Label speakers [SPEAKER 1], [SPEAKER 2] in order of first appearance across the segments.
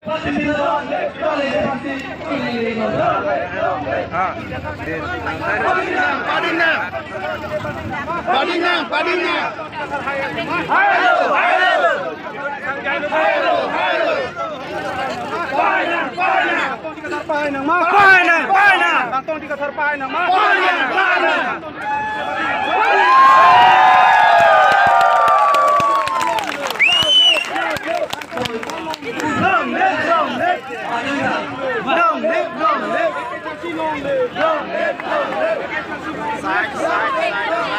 [SPEAKER 1] Padinang, Padinang.
[SPEAKER 2] Pahay ng mga pahay na! Pahay na! Tangtong di ka sarpahay ng mga pahay na! Pahay na! Long
[SPEAKER 3] Saai, saai, saai.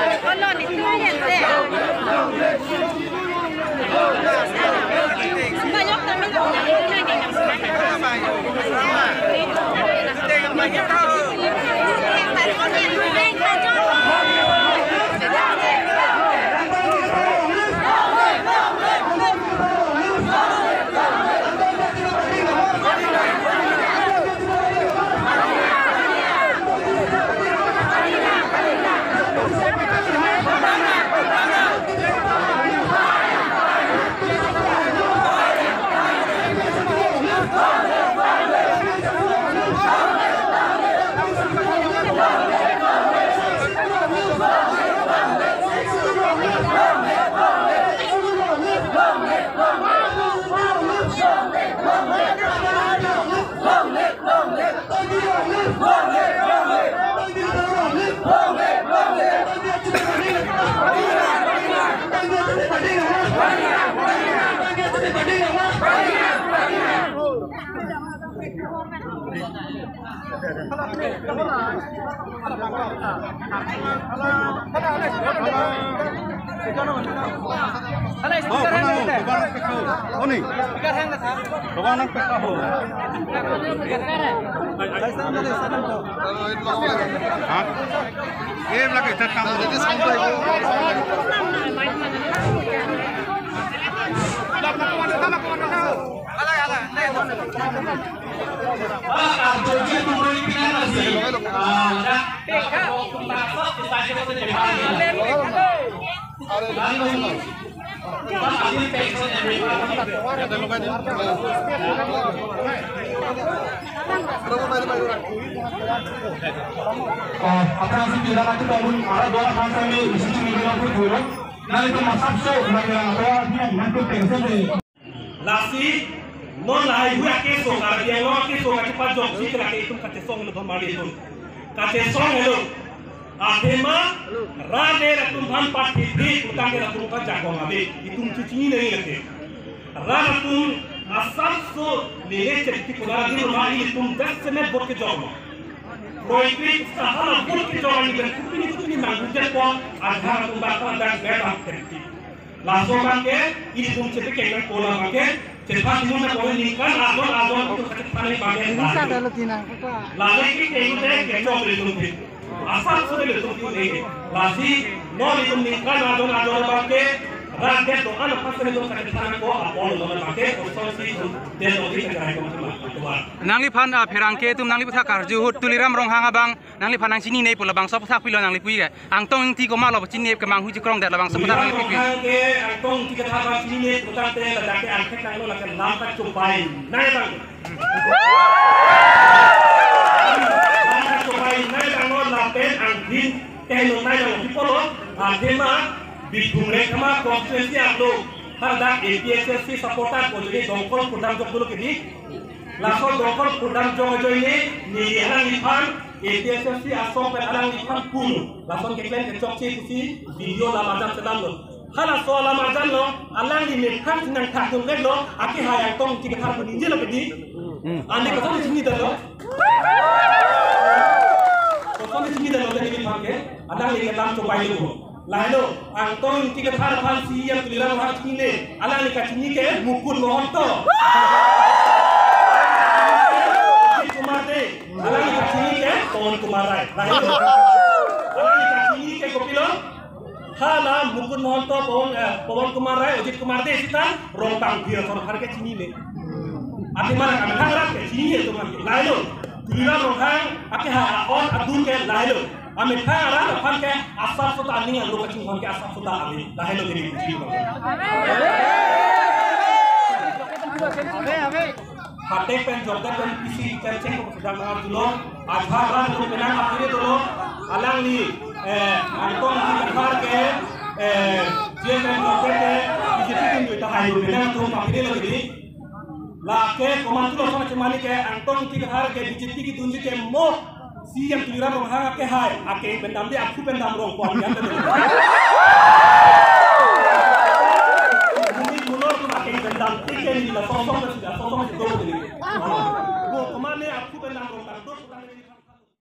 [SPEAKER 2] Oh, kenal,
[SPEAKER 4] ini di
[SPEAKER 5] lasi non la hay huya ke so kara dia no ke so ka ti pajo ti tra ke tum ka te song lo bamari tum ka te song lo ahema ra ne ra tum han pa ti bi ku ta ke ra tum ka ja ko ma be i tum ti ti ne ne ke ra ra tum asal so ne ne te ti ko ra ni ma i tum das se ne bot ke jo ma कोई भी सहारा बुल के जवानी कर कुतनी कुतनी मांगुजे को आधार को बात का बैठ बैठ आप करती लासों का के इस गुम से भी केवल कोला का के Kedepan semua boleh nikah, azon azon itu paling bagian. Ini sahaja lebih nang. Lalu kita itu saya kecoh beli tumpi. Asal sudah beli tumpi ini. Lasi, nol itu nikah, azon azon pakai. Raketo ano pasengo kakitan ko apol lo make otosi te logi kai ko
[SPEAKER 6] nangli phan pherangke tum nangli putha karju hut tuliram rong hanga bang nangli phan nang chini nei pula bang sop putha pilo nangli pui ga ang tong ti ko ma lo chini ke mang hu ji krong da bang sop putha nangli pui
[SPEAKER 5] ke ang tong ti ka tha bang chini nei putha te la da ke ang ke kai lo la ke lam ka chu pai nai bang Ang lampen ang din kay lo tayo ng pipolo, ang nai bang pipolo adema bitung re kama konstituensi amlo har dak APSSC supporter ko jadi dongkol kudang jok dulu kini langsung dongkol kudang jok aja ini ni alang ipan APSSC asong pe alang ipan pun langsung keklen kecok si kusi video la macam sedang lo hala so la macam lo alang di mekhan nang takung ke lo aki hayang tong tiga har pun injil lo kini ane kau di sini dah lo kau di sini dah lo dari pakai alang di kelam coba itu lalu angtong tiga thar phan si yang tuliran har kine ala ni kachini ke? Mukul mohonto kumar de ala ni kachini ke? Ton kumar rai lalu ala ni kachini ke kopilo hala mukul mohonto pawon pawon kumar rai ojit kumar de sita? Rontang dia kon har ke chini le ati mana? Kan har ke? Chini to kan lalu tuliran rohang ake ha on adun ke? Lalu amekaa rada kwake asafuta ania lokacin wanke asafuta ame da helo diri kujiwa हाथे पेन जोरदार पेन किसी चर्चे को प्रधानमंत्री दिलो आधार रात को बिना आखिरी दिलो अलंगी अंतों की आधार के जे पेन जोरदार के बीजेपी की नेता है बिना तो आखिरी लग रही लाके कोमांतुलो समाज मालिक है अंतों की आधार के बीजेपी की दूंजी के मोह Si yang kelirang orang hak ke hai, ake bendam dia aku bendam rong kuang yang